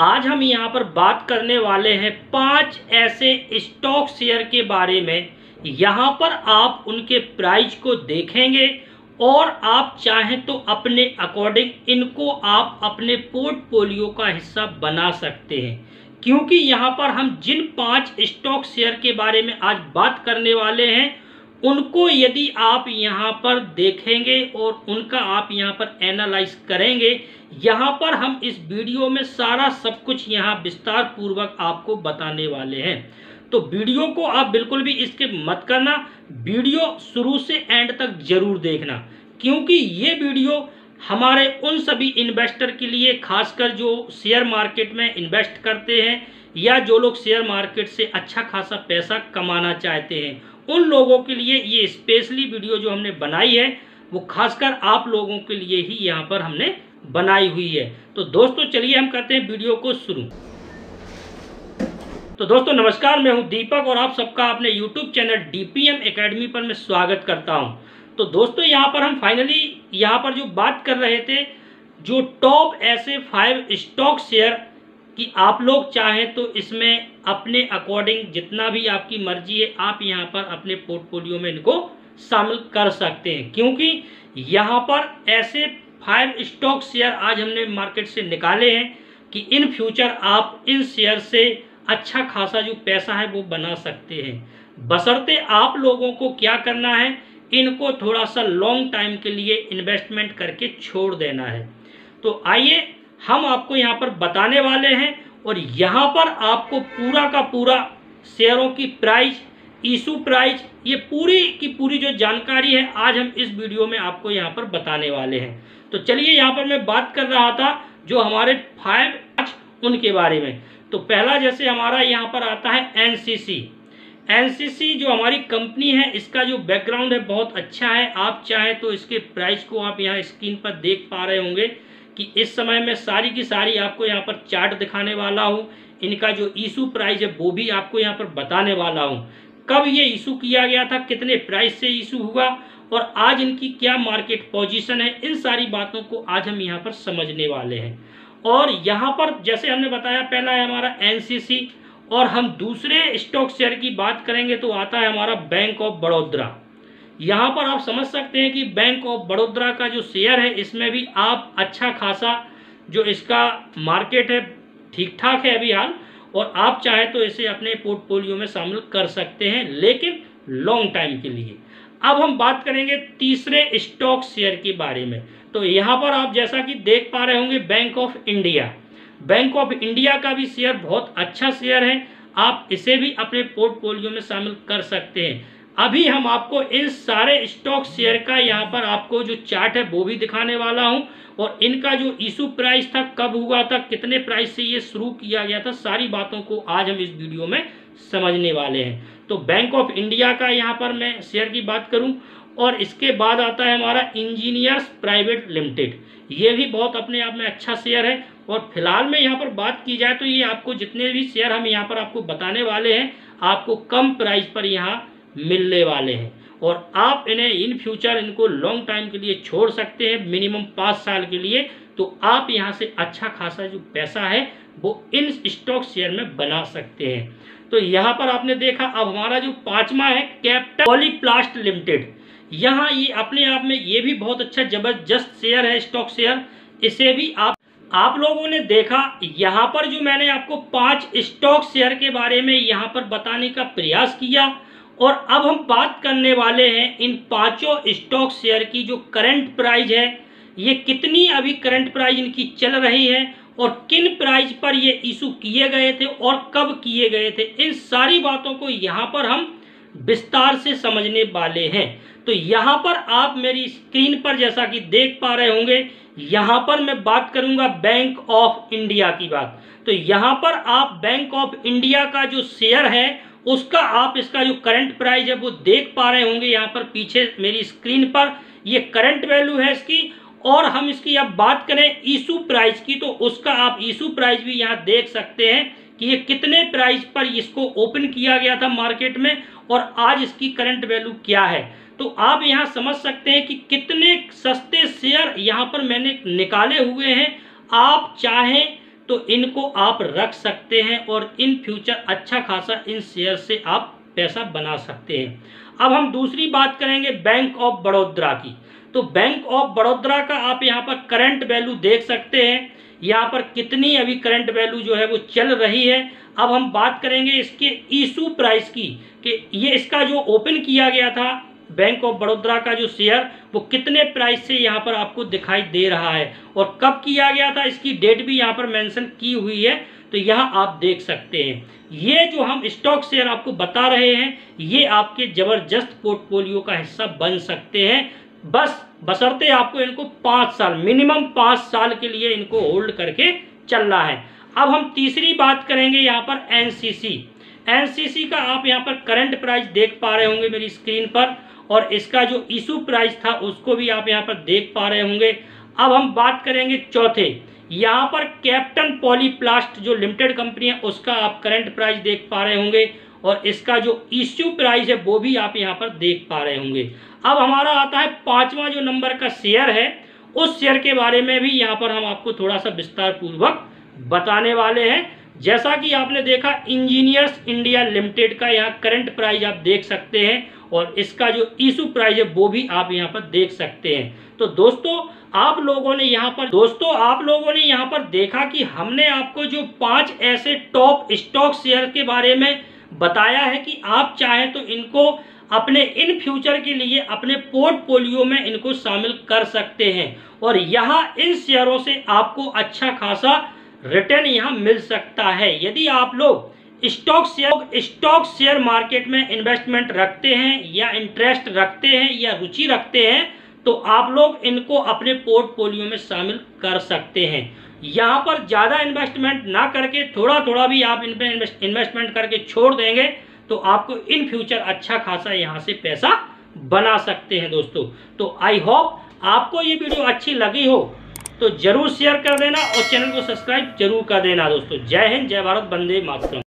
आज हम यहाँ पर बात करने वाले हैं पाँच ऐसे स्टॉक शेयर के बारे में। यहाँ पर आप उनके प्राइस को देखेंगे और आप चाहें तो अपने अकॉर्डिंग इनको आप अपने पोर्टफोलियो का हिस्सा बना सकते हैं। क्योंकि यहाँ पर हम जिन पाँच स्टॉक शेयर के बारे में आज बात करने वाले हैं उनको यदि आप यहाँ पर देखेंगे और उनका आप यहाँ पर एनालाइज करेंगे, यहाँ पर हम इस वीडियो में सारा सब कुछ यहाँ विस्तार पूर्वक आपको बताने वाले हैं। तो वीडियो को आप बिल्कुल भी इसके मत करना वीडियो शुरू से एंड तक ज़रूर देखना, क्योंकि ये वीडियो हमारे उन सभी इन्वेस्टर के लिए, खासकर जो शेयर मार्केट में इन्वेस्ट करते हैं या जो लोग शेयर मार्केट से अच्छा खासा पैसा कमाना चाहते हैं उन लोगों के लिए ये स्पेशली वीडियो जो हमने बनाई है, वो खासकर आप लोगों के लिए ही यहाँ पर हमने बनाई हुई है। तो दोस्तों, चलिए हम करते हैं वीडियो को शुरू। तो दोस्तों, नमस्कार, मैं हूँ दीपक और आप सबका अपने यूट्यूब चैनल डीपीएम एकेडमी पर मैं स्वागत करता हूँ। तो दोस्तों, यहाँ पर हम फाइनली यहाँ पर जो बात कर रहे थे, जो टॉप ऐसे फाइव स्टॉक शेयर कि आप लोग चाहें तो इसमें अपने अकॉर्डिंग जितना भी आपकी मर्ज़ी है, आप यहाँ पर अपने पोर्टफोलियो में इनको शामिल कर सकते हैं। क्योंकि यहाँ पर ऐसे फाइव स्टॉक शेयर आज हमने मार्केट से निकाले हैं कि इन फ्यूचर आप इन शेयर से अच्छा खासा जो पैसा है वो बना सकते हैं। बसरते आप लोगों को क्या करना है, इनको थोड़ा सा लॉन्ग टाइम के लिए इन्वेस्टमेंट करके छोड़ देना है। तो आइए हम आपको यहाँ पर बताने वाले हैं और यहाँ पर आपको पूरा का पूरा शेयरों की प्राइस इशू प्राइस, ये पूरी की पूरी जो जानकारी है, आज हम इस वीडियो में आपको यहाँ पर बताने वाले हैं। तो चलिए यहाँ पर मैं बात कर रहा था जो हमारे फाइव उनके बारे में। तो पहला जैसे हमारा यहाँ पर आता है एनसीसी एनसीसी जो हमारी कंपनी है, इसका जो बैकग्राउंड है बहुत अच्छा है। आप चाहें तो इसके प्राइस को आप यहाँ स्क्रीन पर देख पा रहे होंगे। कि इस समय मैं सारी की सारी आपको यहाँ पर चार्ट दिखाने वाला हूँ। इनका जो इशू प्राइस है, वो भी आपको यहाँ पर बताने वाला हूँ। कब ये इशू किया गया था, कितने प्राइस से इशू हुआ और आज इनकी क्या मार्केट पोजीशन है, इन सारी बातों को आज हम यहाँ पर समझने वाले हैं। और यहाँ पर जैसे हमने बताया, पहला है हमारा एनसीसी और हम दूसरे स्टॉक शेयर की बात करेंगे तो आता है हमारा बैंक ऑफ़ बड़ौदा। यहाँ पर आप समझ सकते हैं कि बैंक ऑफ़ बड़ौदा का जो शेयर है, इसमें भी आप अच्छा खासा जो इसका मार्केट है ठीक ठाक है अभी हाल, और आप चाहे तो इसे अपने पोर्टफोलियो में शामिल कर सकते हैं, लेकिन लॉन्ग टाइम के लिए। अब हम बात करेंगे तीसरे स्टॉक शेयर के बारे में। तो यहाँ पर आप जैसा कि देख पा रहे होंगे Bank of India Bank of India का भी शेयर बहुत अच्छा शेयर है। आप इसे भी अपने पोर्टफोलियो में शामिल कर सकते हैं। अभी हम आपको इन सारे स्टॉक शेयर का यहाँ पर आपको जो चार्ट है वो भी दिखाने वाला हूँ और इनका जो इशू प्राइस था, कब हुआ था, कितने प्राइस से ये शुरू किया गया था, सारी बातों को आज हम इस वीडियो में समझने वाले हैं। तो बैंक ऑफ़ इंडिया का यहाँ पर मैं शेयर की बात करूँ और इसके बाद आता है हमारा इंजीनियर्स प्राइवेट लिमिटेड ये भी बहुत अपने आप में अच्छा शेयर है और फ़िलहाल में यहाँ पर बात की जाए तो ये आपको जितने भी शेयर हम यहाँ पर आपको बताने वाले हैं, आपको कम प्राइस पर यहाँ मिलने वाले हैं। और आप इन्हें इन फ्यूचर इनको लॉन्ग टाइम के लिए छोड़ सकते हैं मिनिमम पाँच साल के लिए। तो आप यहाँ से अच्छा खासा जो पैसा है, वो इन स्टॉक शेयर में बना सकते हैं। तो यहाँ पर आपने देखा, अब हमारा जो पांचवा है कैपिटल पॉलीप्लास्ट लिमिटेड यहाँ ये अपने आप में ये भी बहुत अच्छा ज़बरदस्त शेयर है स्टॉक शेयर इसे भी आप आप लोगों ने देखा, यहाँ पर जो मैंने आपको पाँच स्टॉक शेयर के बारे में यहाँ पर बताने का प्रयास किया और अब हम बात करने वाले हैं इन पाँचों स्टॉक शेयर की जो करंट प्राइस है, ये कितनी अभी करंट प्राइस इनकी चल रही है और किन प्राइस पर ये इशू किए गए थे और कब किए गए थे, इन सारी बातों को यहाँ पर हम विस्तार से समझने वाले हैं। तो यहाँ पर आप मेरी स्क्रीन पर जैसा कि देख पा रहे होंगे, यहाँ पर मैं बात करूँगा बैंक ऑफ़ इंडिया की बात। तो यहाँ पर आप बैंक ऑफ़ इंडिया का जो शेयर है उसका आप इसका जो करंट प्राइस है, वो देख पा रहे होंगे यहाँ पर पीछे मेरी स्क्रीन पर। ये करंट वैल्यू है इसकी और हम इसकी अब बात करें ईशू प्राइस की तो उसका आप ईशू प्राइस भी यहाँ देख सकते हैं कि ये कितने प्राइस पर इसको ओपन किया गया था मार्केट में और आज इसकी करंट वैल्यू क्या है। तो आप यहाँ समझ सकते हैं कि कितने सस्ते शेयर यहाँ पर मैंने निकाले हुए हैं। आप चाहें तो इनको आप रख सकते हैं और इन फ्यूचर अच्छा खासा इन शेयर से आप पैसा बना सकते हैं। अब हम दूसरी बात करेंगे बैंक ऑफ़ बड़ौदा की। तो बैंक ऑफ़ बड़ौदा का आप यहाँ पर करंट वैल्यू देख सकते हैं। यहाँ पर कितनी अभी करंट वैल्यू जो है वो चल रही है। अब हम बात करेंगे इसके ईशू प्राइस की कि ये इसका जो ओपन किया गया था बैंक ऑफ़ बड़ौदा का जो शेयर, वो कितने प्राइस से यहाँ पर आपको दिखाई दे रहा है और कब किया गया था, इसकी डेट भी यहाँ पर मेंशन की हुई है तो यहाँ आप देख सकते हैं। ये जो हम स्टॉक शेयर आपको बता रहे हैं, ये आपके ज़बरदस्त पोर्टफोलियो का हिस्सा बन सकते हैं। बस बसरते आपको इनको पाँच साल मिनिमम पाँच साल के लिए इनको होल्ड करके चलना है। अब हम तीसरी बात करेंगे यहाँ पर एनसीसी एनसीसी का आप यहाँ पर करंट प्राइस देख पा रहे होंगे मेरी स्क्रीन पर। और इसका जो इशू प्राइस था उसको भी आप यहाँ पर देख पा रहे होंगे। अब हम बात करेंगे चौथे। यहाँ पर कैप्टन पॉलीप्लास्ट जो लिमिटेड कंपनी है, उसका आप करंट प्राइस देख पा रहे होंगे और इसका जो इश्यू प्राइस है, वो भी आप यहाँ पर देख पा रहे होंगे। अब हमारा आता है पांचवा जो नंबर का शेयर है, उस शेयर के बारे में भी यहाँ पर हम आपको थोड़ा सा विस्तार पूर्वक बताने वाले हैं। जैसा कि आपने देखा इंजीनियर्स इंडिया लिमिटेड का यहाँ करंट प्राइस आप देख सकते हैं और इसका जो इशू प्राइस है, वो भी आप यहाँ पर देख सकते हैं। तो दोस्तों, आप लोगों ने यहाँ पर, दोस्तों, आप लोगों ने यहाँ पर देखा कि हमने आपको जो पाँच ऐसे टॉप स्टॉक शेयर के बारे में बताया है कि आप चाहें तो इनको अपने इन फ्यूचर के लिए अपने पोर्टफोलियो में इनको शामिल कर सकते हैं। और यहाँ इन शेयरों से आपको अच्छा खासा रिटर्न यहाँ मिल सकता है। यदि आप लोग stock share stock share market में इन्वेस्टमेंट रखते हैं या इंटरेस्ट रखते हैं या रुचि रखते हैं तो आप लोग इनको अपने पोर्टफोलियो में शामिल कर सकते हैं। यहाँ पर ज़्यादा इन्वेस्टमेंट ना करके थोड़ा थोड़ा भी आप इन पर इन्वेस्टमेंट करके छोड़ देंगे तो आपको इन फ्यूचर अच्छा खासा यहाँ से पैसा बना सकते हैं दोस्तों। तो आई होप आपको ये वीडियो अच्छी लगी हो। तो ज़रूर शेयर कर देना और चैनल को सब्सक्राइब ज़रूर कर देना दोस्तों। जय हिंद, जय भारत बंदे मातरम।